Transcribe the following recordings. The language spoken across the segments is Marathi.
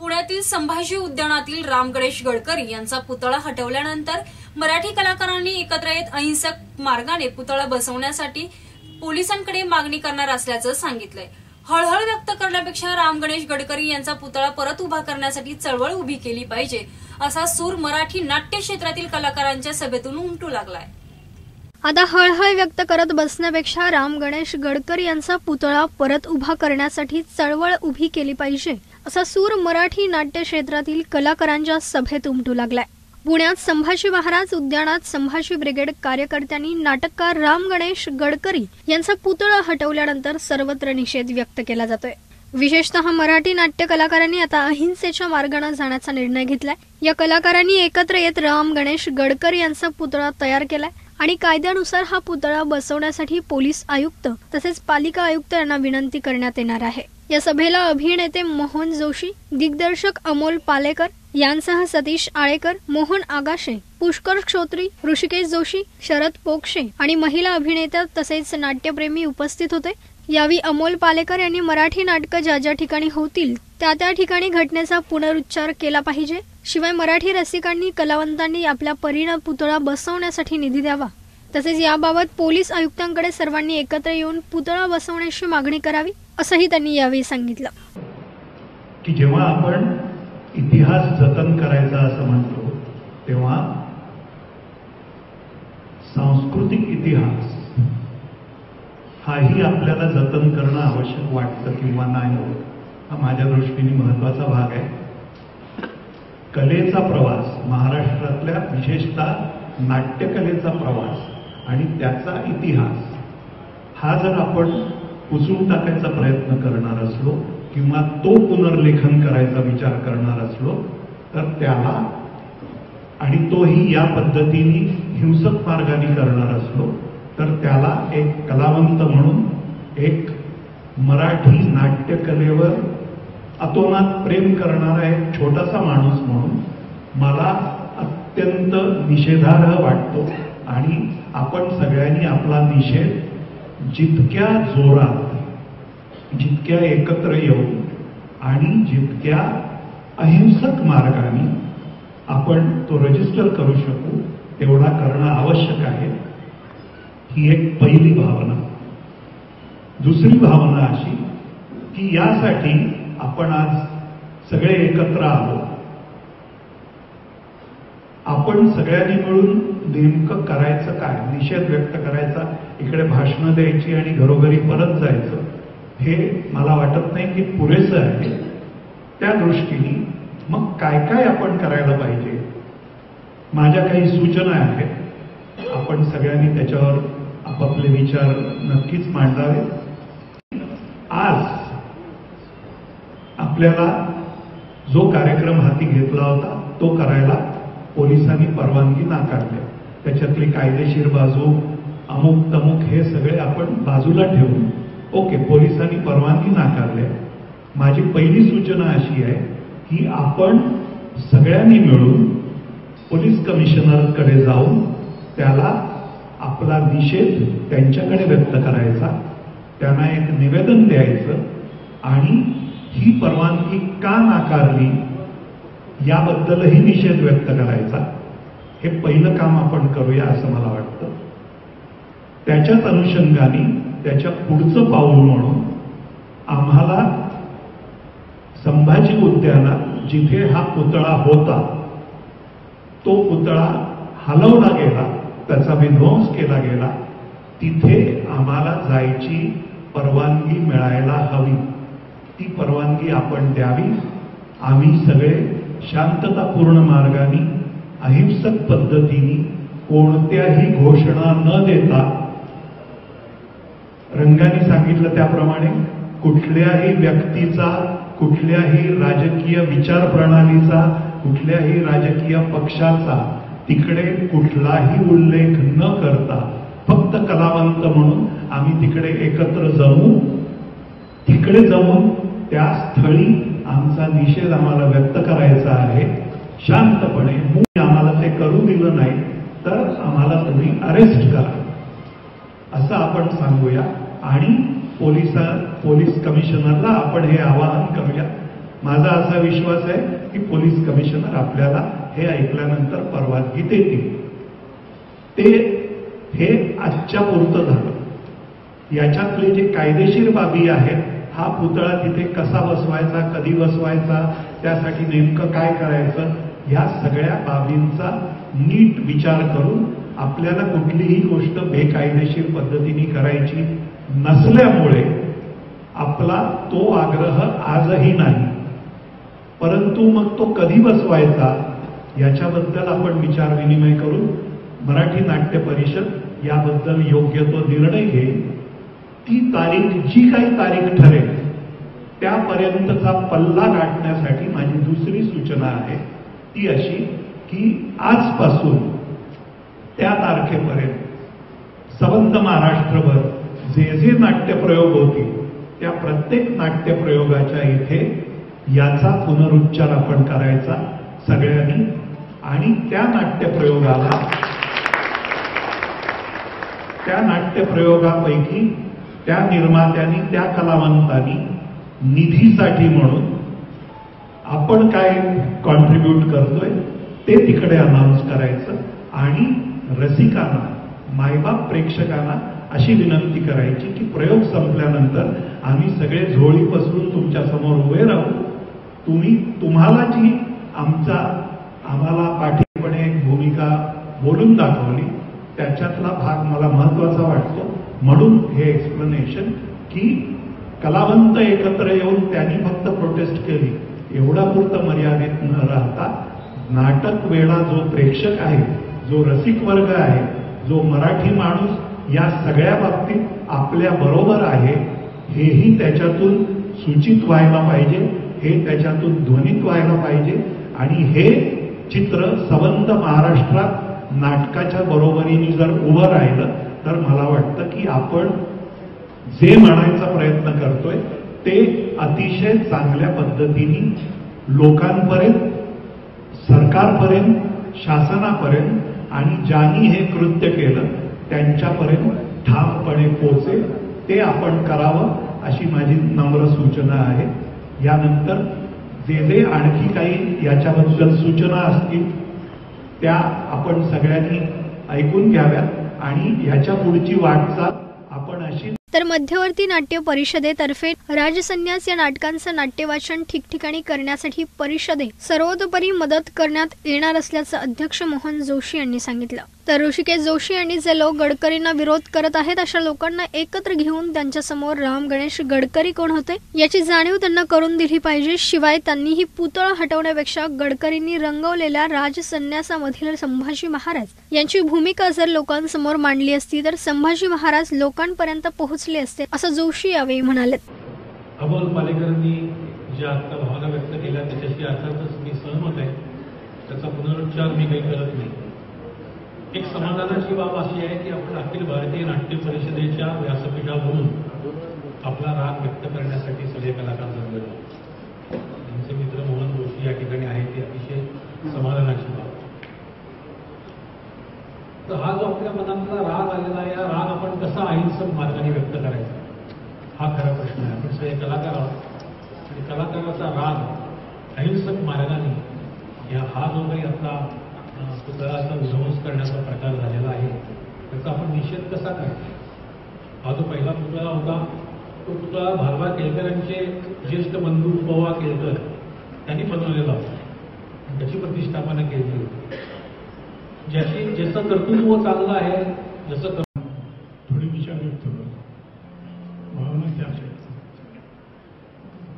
पुण्यातील संभाजी उद्यानातील राम गणेश गडकरी यांचा पुतळा हटवल्यानंतर मराठी कलाकारांनी एकत्र येत अहिंसक मार्गाने पुतळा बसवण्यासाठी पोलिसांकडे मागणी करणार असल्याचं सांगितलंय. हळहळ व्यक्त करण्यापेक्षा राम गणेश गडकरी यांचा पुतळा परत उभा करण्यासाठी चळवळ उभी केली पाहिजे असा सूर मराठी नाट्य क्षेत्रातील कलाकारांच्या सभेतून उमटू लागलाय. आता हळहळ व्यक्त करत बसण्यापेक्षा राम गणेश गडकरी यांचा पुतळा परत उभा करण्यासाठी चळवळ उभी केली पाहिजे असा सूर मराठी नाट्य क्षेत्रातील कलाकारांच्या सभेत उमटू लागलाय. पुण्यात संभाजी महाराज उद्यानात संभाजी ब्रिगेड कार्यकर्त्यांनी नाटककार राम गणेश गडकरी यांचा पुतळा हटवल्यानंतर सर्वत्र निषेध व्यक्त केला जातोय. विशेषतः मराठी नाट्य कलाकारांनी आता अहिंसेच्या मार्गाने जाण्याचा निर्णय घेतलाय. या कलाकारांनी एकत्र येत राम गणेश गडकरी यांचा पुतळा तयार केलाय. आणि कायद्यानुसार हा पुतळा बसवण्यासाठी पोलीस आयुक्त तसेच पालिका आयुक्त यांना विनंती करण्यात येणार आहे. या सभेला अभिनेते मोहन जोशी दिग्दर्शक अमोल पालेकर यांसह सतीश आळेकर मोहन आगाशे पुष्कर क्षोत्री ऋषिकेश जोशी शरद पोक्षे आणि महिला अभिनेत्या तसेच नाट्यप्रेमी उपस्थित होते. यावेळी अमोल पालेकर यांनी मराठी नाटकं ज्या ज्या ठिकाणी होतील त्या त्या ठिकाणी घटनेचा पुनरुच्चार केला पाहिजे. शिवाय मराठी रसिकांनी कलावंतांनी आपल्या परिणाम पुतळा बसवण्यासाठी निधी द्यावा. तसेच याबाबत पोलीस आयुक्तांकडे सर्वांनी एकत्र येऊन पुतळा बसवण्याची मागणी करावी असंही त्यांनी यावेळी सांगितलं. की जेव्हा आपण इतिहास जतन करायचा असं म्हणतो तेव्हा सांस्कृतिक इतिहास हाही आपल्याला जतन करणं आवश्यक वाटतं किंवा नाही हा माझ्या दृष्टीने महत्त्वाचा भाग आहे. कलेचा प्रवास महाराष्ट्रातल्या विशेषतः नाट्यकलेचा प्रवास आणि त्याचा इतिहास हा जर आपण पुसून टाकायचा प्रयत्न करणार असलो किंवा तो पुनर्लेखन करायचा विचार करणार असलो तर त्याला आणि तोही या पद्धतीने हिंसक मार्गाने करणार असलो तर त्याला एक कलावंत म्हणून एक मराठी नाट्यकलेवर अतोनात प्रेम करणारा एक छोटासा माणूस म्हणून मला अत्यंत निषेधार्ह वाटतो. आणि आपण सगळ्यांनी आपला निषेध जितक्या जोरात जितक्या एकत्र येऊन आणि जितक्या अहिंसक मार्गाने आपण तो रजिस्टर करू शकू तेवढा करणं आवश्यक आहे. ही एक पहिली भावना. दुसरी भावना अशी की यासाठी आपण आज सगळे एकत्र आलो आपण सगळ्यांनी मिळून नेमकं करायचं काय? निषेध व्यक्त करायचा इकडे भाषणं द्यायची आणि घरोघरी परत जायचं हे मला वाटत नाही की पुरेसं आहे. त्या दृष्टीने मग काय काय आपण करायला पाहिजे? माझ्या काही सूचना आहेत. आपण सगळ्यांनी त्याच्यावर आपापले विचार नक्कीच मांडावे आज आपल्याला जो कार्यक्रम हाती घेतला होता तो करायला पोलिसांनी परवानगी नाकारली. त्याच्यातली कायदेशीर बाजू अमुक तमुक हे सगळे आपण बाजूला ठेवून ओके पोलिसांनी परवानगी नाकारले. माझी पहिली सूचना अशी आहे की आपण सगळ्यांनी मिळून पोलीस कमिशनरकडे जाऊन त्याला आपला निषेध त्यांच्याकडे व्यक्त करायचा. त्यांना एक निवेदन द्यायचं आणि ही परवानगी का नाकारली याबद्दलही निषेध व्यक्त करायचा. हे पहिलं काम आपण करूया असं मला वाटतं. त्याच्याच अनुषंगाने त्याच्या पुढचं पाऊल म्हणून आम्हाला संभाजी उद्यानात जिथे हा पुतळा होता तो पुतळा हलवला गेला त्याचा विध्वंस केला गेला. तिथे आम्हाला जायची परवानगी मिळायला हवी. ती परवानगी आपण द्यावी. आम्ही सगळे शांततापूर्ण मार्गाने अहिंसक पद्धतीने कोणत्याही घोषणा न देता रंगाने सांगितलं त्याप्रमाणे कुठल्याही व्यक्तीचा कुठल्याही राजकीय विचार प्रणालीचा कुठल्याही राजकीय पक्षाचा तिकडे कुठलाही उल्लेख न करता फक्त कलावंत म्हणून आम्ही तिकडे एकत्र जमू तिकडे जाऊन त्या स्थळी आमचा निषेध आम्हाला व्यक्त करायचा आहे. शांतपणे मूळ आम्हाला ते करू दिलं नाही तर आम्हाला तुम्ही अरेस्ट करा. असं आपण सांगूया. आणि पोलीस पोलीस कमिशनरला आपण हे आवाहन करूया. माझा असा विश्वास आहे की पोलीस कमिशनर आपल्याला हे ऐकल्यानंतर परवानगी देतील. ते हे आजच्या पुरतं झालं. याच्यातले जे कायदेशीर बाबी आहेत हा पुतळा तिथे कसा बसवायचा कधी बसवायचा त्यासाठी नेमकं काय करायचं या सगळ्या बाबींचा नीट विचार करून आपल्याला कुठलीही गोष्ट बेकायदेशीर पद्धतीने करायची नसल्यामुळे आपला तो आग्रह आजही नाही. परंतु मग तो कधी बसवायचा याच्याबद्दल आपण विचार विनिमय करून मराठी नाट्य परिषद याबद्दल योग्य तो निर्णय घेईल. ती तारीख जी काही तारीख ठरेल त्यापर्यंतचा पल्ला गाठण्यासाठी माझी दुसरी सूचना आहे. ती अशी की आजपासून त्या तारखेपर्यंत सबंध महाराष्ट्रभर जे जे नाट्यप्रयोग होतील त्या प्रत्येक नाट्यप्रयोगाच्या इथे याचा पुनरुच्चार आपण करायचा सगळ्यांनी. आणि त्या नाट्यप्रयोगाला त्या नाट्यप्रयोगापैकी त्या निर्मात्यांनी त्या कलावंतांनी निधीसाठी म्हणून आपण काय कॉन्ट्रीब्यूट करतोय ते तिकडे अनाऊन्स करायचं आणि रसिकांना मायबाप प्रेक्षकांना अशी विनंती करायची की प्रयोग संपल्यानंतर आम्ही सगळे झोळी पसरून तुमच्यासमोर उभे राहू. तुम्ही तुम्हाला जी आमचा आम्हाला पाठीपणे एक भूमिका बोलून दाखवली. त्याच्यातला भाग मला महत्त्वाचा वाटतो. म्हणून हे एक्सप्लेनेशन की कलावंत एकत्र येऊन त्यांनी फक्त प्रोटेस्ट केली. एवढा पुरतं मर्यादित न राहता नाटक वेळा जो प्रेक्षक आहे जो रसिक वर्ग आहे जो मराठी माणूस या सगळ्या बाबतीत आपल्या बरोबर आहे हेही त्याच्यातून सूचित व्हायला पाहिजे हे त्याच्यातून ध्वनित व्हायला पाहिजे आणि हे चित्र सबंध महाराष्ट्रात नाटकाच्या बरोबरीने जर उभं राहिलं तर मला वाटतं की आपण जे म्हणायचा प्रयत्न करतोय ते अतिशय चांगल्या पद्धतीने लोकांपर्यंत सरकारपर्यंत शासनापर्यंत आणि ज्यांनी हे कृत्य केलं त्यांच्यापर्यंत ठामपणे पोचेल ते आपण करावं अशी माझी नम्र सूचना आहे. यानंतर जे जे आणखी काही याच्याबद्दल सूचना असतील त्या आपण सगळ्यांनी ऐकून घ्याव्यात आणि याच्या पुढची वाटचाल आपण अशी तर मध्यवर्ती नाट्य परिषदेतर्फे राजसन्यास या नाटकांचं नाट्यवाचन ठिकठिकाणी करण्यासाठी परिषदे सर्वतोपरी मदत करण्यात येणार असल्याचं अध्यक्ष मोहन जोशी यांनी सांगितलं. तर ऋषिकेश जोशी आणि जे लोक गडकरींना विरोध करत आहेत. अशा लोकांना एकत्र घेऊन त्यांच्यासमोर राम गणेश गडकरी कोण होते? याची जाणीव त्यांना करून दिली पाहिजे. शिवाय त्यांनी ही पुतळा हटवण्यापेक्षा गडकरींनी रंगवलेल्या राजसन्यासामधील संभाजी महाराज यांची भूमिका जर लोकांसमोर मांडली असती तर संभाजी महाराज लोकांपर्यंत पोहोचले असते असं जोशी यावेळी म्हणाले. अमोल पालेकरांनी ज्या आता भावना व्यक्त केल्या त्याच्याशी अर्थातच मी सहमत आहे. त्याचा पुनरुच्चार मी काही करत नाही. एक समाधानाची बाब अशी आहे की आपण अखिल भारतीय नाट्य परिषदेच्या व्यासपीठावरून आपला राग व्यक्त करण्यासाठी सगळे कलाकार जमलेलो त्यांचे मित्र मोहन जोशी या ठिकाणी आहेत ती अतिशय समाधानाची बाब तर हा जो आपल्या मनातला राग आलेला आहे या राग आपण कसा अहिंसक मार्गाने व्यक्त करायचा? हा खरा प्रश्न आहे. आपण सगळे कलाकार आहोत. आणि कलाकाराचा राग अहिंसक मार्गाने या हा जो काही आता अं, आता विध्वंस करण्याचा प्रकार झालेला आहे. त्याचा आपण निषेध कसा करायचा? हा जो पहिला पुतळा होता तो पुतळा भालवा केळकरांचे ज्येष्ठ बंधू पवा केळकर त्यांनी बनवलेला होता. त्याची प्रतिष्ठापना केली होती. ज्याची ज्याचं कर्तृत्व चांगलं आहे जसं कर थोडे विचार व्यक्त करतो भावना त्या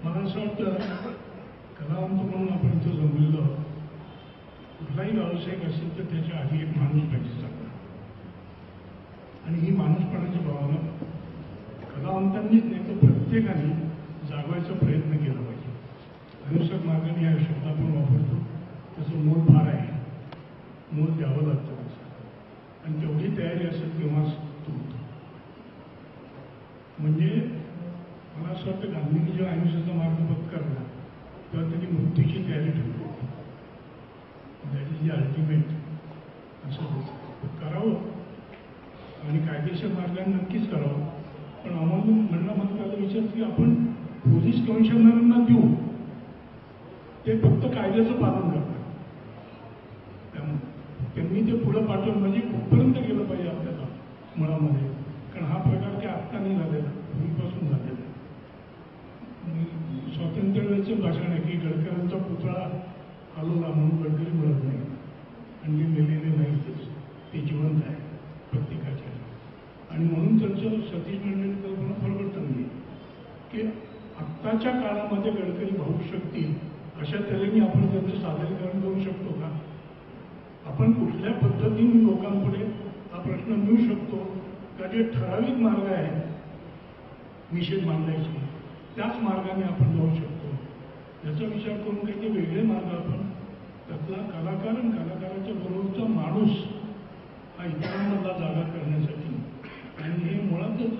मला असं वाटतं कलावंत म्हणून आपण इथं जमलेलो आहोत. कुठलाही व्यावसायिक असेल तर त्याच्या आधी एक माणूस पाहिजे चांगला. आणि ही माणूसपणाची भावना कलावंतांनीच नाही तर प्रत्येकाने जागवायचा प्रयत्न केला पाहिजे. अहिंसक मार्गाने या शब्द आपण वापरतो त्याचं मूळ फार आहे. मूळ द्यावं लागतं त्याचं. आणि तेवढी तयारी असेल तेव्हाच तो होतो. म्हणजे मला असं वाटतं गांधींनी जेव्हा अहिंसेचा मार्ग पत्करला तेव्हा त्यांनी मृत्यूची तयारी ठेवली ही दॅट अल्टिमेट असं करावं. आणि कायदेशीर मार्गाने नक्कीच करावं. पण आम्हाला म्हणणं मात्र आता विचार की आपण पोलीस कमिशनरांना देऊ. ते फक्त कायद्याचं पालन करतात. त्यामुळे त्यांनी ते पुढं पाठवलं म्हणजे कुठपर्यंत गेलं पाहिजे आपल्याला मुळामध्ये कारण हा प्रकार ते आत्ता नाही झालेला. पूर्वीपासून झालेला स्वातंत्र्याचं भाषण आहे की गडकऱ्यांचा पुतळा हलवला म्हणून गडकरी मिळत नाही. आणि ते मेलेले नाहीतच. ते जिवंत आहे प्रत्येकाच्या. आणि म्हणून त्यांचं सतीश मंडळी कल्पना बरोबर चांगली की आत्ताच्या काळामध्ये गडकरी भाऊ शकतील अशा तऱ्हेने आपण त्यांचं सादरीकरण करू शकतो का? आपण कुठल्या पद्धतीने लोकांपुढे हा प्रश्न मिळू शकतो? का जे ठराविक मार्ग आहेत निषेध मांडायचे त्याच मार्गाने आपण जाऊ शकतो? याचा विचार करून काही ते वेगळे मार्ग आपण त्यातला कलाकार आणि कलाकाराच्या बरोबरचा माणूस हा इतरांमधला जागा करण्यासाठी. आणि हे मुळातच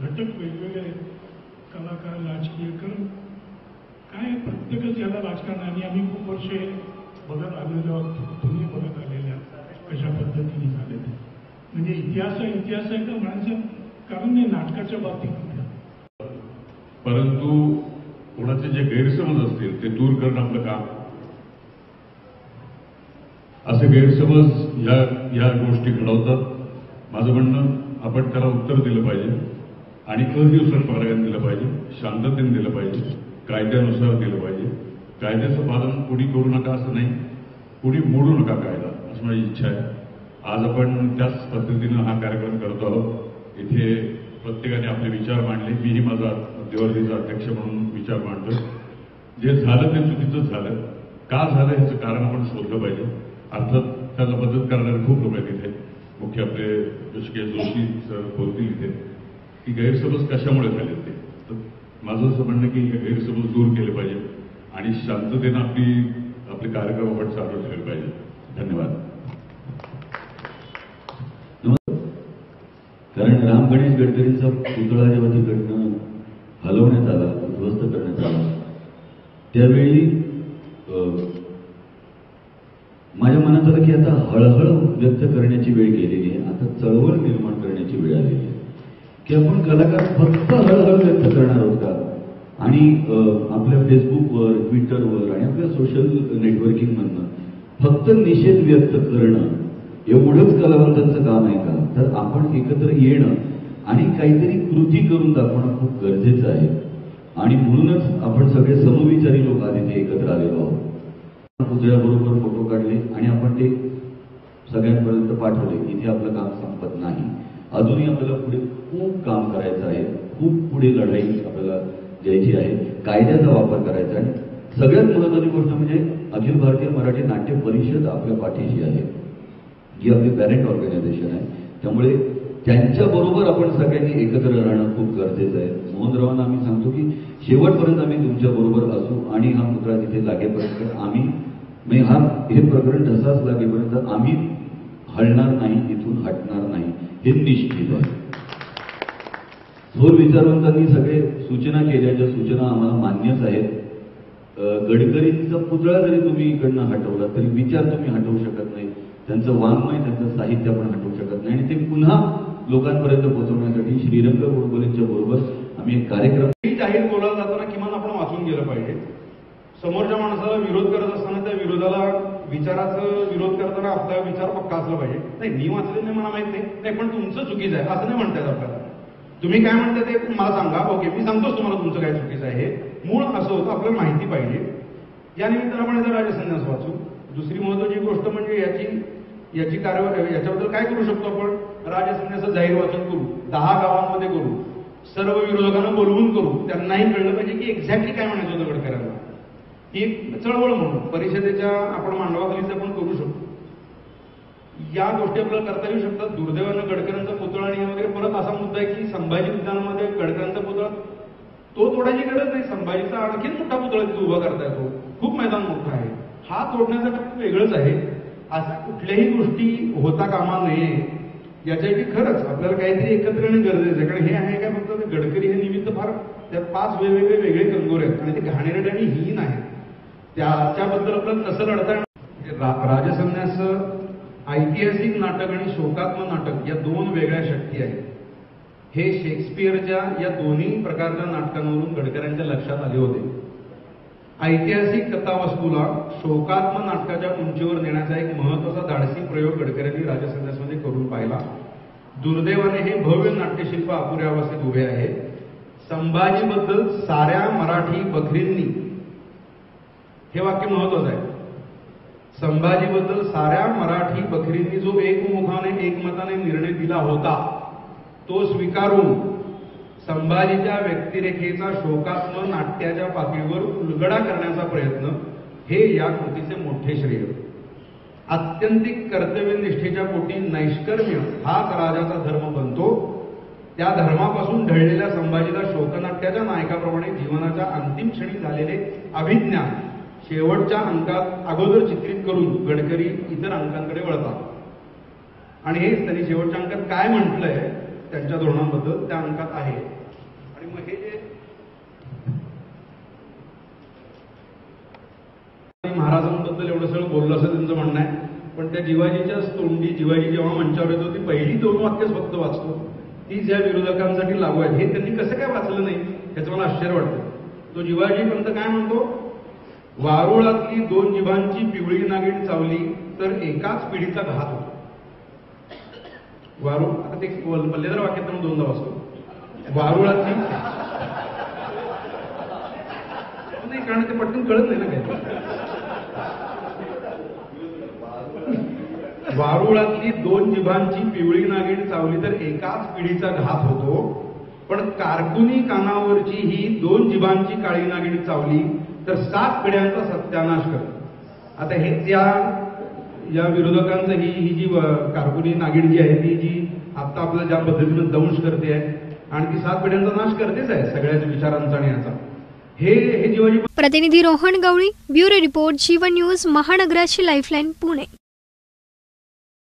घटक वेगवेगळे आहेत. कलाकार राजकीय कारण काय प्रत्येकच याला राजकारण आणि आम्ही खूप वर्षे बघत आलेलो आहोत. तुम्ही बघत आलेल्या कशा पद्धतीने झाले ते. म्हणजे इतिहास इतिहास आहे का म्हणायचं? कारण नाही नाटकाच्या बाबतीत परंतु कोणाचे जे गैरसमज असतील ते दूर करणं आपलं काम. असे गैरसमज या या गोष्टी घडवतात. माझं म्हणणं आपण त्याला उत्तर दिलं पाहिजे. आणि अदिवसात मार्गाने दिलं पाहिजे. शांततेने दिलं पाहिजे. कायद्यानुसार दिलं पाहिजे. कायद्याचं पालन कोणी करू नका असं नाही. कोणी मोडू नका कायदा असं माझी इच्छा आहे. आज आपण त्याच पद्धतीनं हा कार्यक्रम करतो आहोत. इथे प्रत्येकाने आपले विचार मांडले. मीही माझा दिवाळीचा अध्यक्ष म्हणून विचार मांडतो जे झालं ते चुकीचं झालं. का झालं ह्याचं कारण आपण शोधलं पाहिजे. अर्थात त्याला मदत करणारे खूप लोक आहेत इथे. मुख्य आपले ऋषिकेश जोशी सर बोलतील इथे. की गैरसमज कशामुळे झाले ते? तर माझं असं म्हणणं की हे गैरसमज दूर केले पाहिजे आणि शांततेनं आपली आपले कार्यक्रम आपण चालू ठेवले पाहिजे. धन्यवाद. कारण राम गणेश गडकरींचा पुतळा जेव्हा तिकडनं हलवण्यात आला उद्ध्वस्त करण्यात आला त्यावेळी माझ्या की आता हळहळ व्यक्त करण्याची वेळ गेलेली आहे. आता चळवळ निर्माण करण्याची वेळ आलेली आहे. की आपण कलाकार फक्त हळहळ व्यक्त करणार आहोत का? आणि आपल्या फेसबुकवर ट्विटरवर आणि आपल्या सोशल नेटवर्किंगमधनं फक्त निषेध व्यक्त करणं एवढंच कलावंतांचं काम आहे का? तर आपण एकत्र येणं आणि काहीतरी कृती करून दाखवणं खूप गरजेचं आहे. आणि म्हणूनच आपण सगळे समविचारी लोक आधी ते एकत्र आलेलो आहोत. पुतळ्याबरोबर फोटो काढले आणि आपण ते सगळ्यांपर्यंत पाठवले इथे आपलं काम संपत नाही. अजूनही आपल्याला पुढे खूप काम करायचं आहे. खूप पुढे लढाई आपल्याला द्यायची आहे. कायद्याचा वापर करायचा आहे. सगळ्यात महत्वाची गोष्ट म्हणजे अखिल भारतीय मराठी नाट्य परिषद आपल्या पाठीशी आहे. जी आपली पॅरेंट ऑर्गनायझेशन आहे. त्यामुळे त्यांच्याबरोबर आपण सगळ्यांनी एकत्र राहणं खूप गरजेचं आहे. मोहनरावांना आम्ही सांगतो की शेवटपर्यंत आम्ही तुमच्याबरोबर असू आणि हा मुद्रा तिथे लागेपर्यंत आम्ही म्हणजे हा हे प्रकरण तसाच लागेपर्यंत आम्ही हलणार नाही इथून हटणार नाही हे निश्चित आहे. थोर विचारवंतांनी सगळे सूचना केल्या ज्या सूचना आम्हाला मान्यच आहेत. गडकरींचा पुतळा जरी तुम्ही इकडनं हटवला तरी विचार तुम्ही हटवू शकत नाही. त्यांचं वाङ्मय त्यांचं साहित्य आपण हटवू शकत नाही. आणि ते पुन्हा लोकांपर्यंत पोहोचवण्यासाठी श्रीरंग गोडबोलेंच्या बरोबर आम्ही एक कार्यक्रम जाहीर जाताना समोरच्या माणसाला विरोध करत असताना त्या विरोधाला विचाराचं विरोध करताना आपला विचार पक्का असला पाहिजे. नाही मी वाचले नाही मला माहीत नाही. नाही पण तुमचं चुकीचं आहे. असं नाही म्हणतायत आपल्याला. तुम्ही काय म्हणता ते मला सांगा. ओके मी सांगतोच तुम्हाला तुमचं काय चुकीचं आहे. मूळ असं होतं आपल्याला माहिती पाहिजे. या निमित्तानं आपण याचा राजसंन्यास वाचू. दुसरी महत्वाची गोष्ट म्हणजे याची याची कार्यवाही याच्याबद्दल काय करू शकतो आपण? राजसन्याचं जाहीर वाचन करू. दहा गावांमध्ये करू. सर्व विरोधकांना बोलवून करू. त्यांनाही कळलं पाहिजे की एक्झॅक्टली काय म्हणायचं होतं गडकऱ्यांना ही चळवळ म्हणून परिषदेच्या आपण मांडवाखालीच आपण करू शकतो. या गोष्टी आपल्याला करता येऊ शकतात. दुर्दैवानं गडकरांचा पुतळा आणि वगैरे परत असा मुद्दा आहे की संभाजी उद्यानामध्ये गडकरांचा पुतळा तो तोडायची गरज नाही. संभाजीचा आणखीन मोठा पुतळा तिथे उभा करता येतो. खूप मैदान मोठा आहे. हा तोडण्याचं टप्प वेगळंच आहे. अशा कुठल्याही गोष्टी होता कामा नये. याच्यासाठी खरंच आपल्याला काहीतरी एकत्र येणं गरजेचं आहे. कारण हे आहे काय फक्त गडकरी हे निमित्त फार त्या पाच वेगवेगळे वेगळे कंगोरे आहेत. आणि ते घाणेरडे आणि हीन आहेत. त्याच्याबद्दल आपल्याला कसं लढता म्हणजे राजसन्यास ऐतिहासिक नाटक आणि शोकात्मक नाटक या दोन वेगळ्या शक्ती आहेत. हे शेक्सपियरच्या या दोन्ही प्रकारच्या नाटकांवरून गडकऱ्यांच्या लक्षात आले होते. ऐतिहासिक कथावस्तूला शोकात्म नाटकाच्या उंचीवर नेण्याचा एक महत्त्वाचा धाडसी प्रयोग गडकऱ्यांनी राजसन्यासमध्ये करून पाहिला. दुर्दैवाने हे भव्य नाट्यशिल्प अपुऱ्या अवस्थेत उभे आहे. संभाजीबद्दल साऱ्या मराठी बखरींनी हे वाक्य महत्वाचं आहे. संभाजीबद्दल साऱ्या मराठी बकरींनी जो एकमुखाने एकमताने निर्णय दिला होता तो स्वीकारून संभाजीच्या व्यक्तिरेखेचा शोकात्म नाट्याच्या पातळीवर उलगडा करण्याचा प्रयत्न हे या कृतीचे मोठे श्रेय. आत्यंतिक कर्तव्यनिष्ठेच्या पोटी नैष्कर्म्य हाच राजाचा धर्म बनतो. त्या धर्मापासून ढळलेल्या संभाजीला शोकनाट्याच्या नायकाप्रमाणे जीवनाच्या अंतिम क्षणी झालेले अभिज्ञान शेवटच्या अंकात अगोदर चित्रित करून गडकरी इतर अंकांकडे वळतात. आणि हेच त्यांनी शेवटच्या अंकात काय म्हटलंय त्यांच्या धोरणांबद्दल त्या अंकात आहे. आणि मग हे जे महाराजांबद्दल एवढं सगळं बोललं असं त्यांचं म्हणणं आहे. पण त्या जिवाजीच्या तोंडी जिवाजी जेव्हा मंचावर येतो ती पहिली दोन वाक्यच फक्त वाचतो. ती ज्या विरोधकांसाठी लागू आहेत. हे त्यांनी कसं काय वाचलं नाही याचं मला आश्चर्य वाटतं. तो जिवाजी पंत काय म्हणतो? वारुळातली दोन जिभांची पिवळी नागिण चावली तर एकाच पिढीचा घात होतो. वारुळ आता ते पल्लेदार वाक्यात दोनदा वाचतो वारुळातली नाही कारण ते पटकन कळत नाही ना काय वारुळातली दोन जिभांची पिवळी नागिण चावली तर एकाच पिढीचा घात होतो. पण कारकुनी कानावरची ही दोन जिभांची काळी नागिण चावली तर सात पिढ्यांचा सत्यानाश करतो. आता हे त्या या विरोधकांचं ही ही जी कारकुनी नागिण जी आहे ती जी आता आपल्याला ज्या पद्धतीनं दंश करते आहे आणि ती सात पिढ्यांचा नाश करतेच आहे सगळ्याच विचारांचा आणि याचा. हे हे जीवाजी प्रतिनिधी Rohan Gawali bureau report Jeevan news महानगराची lifeline Pune.